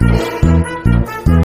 Thank you.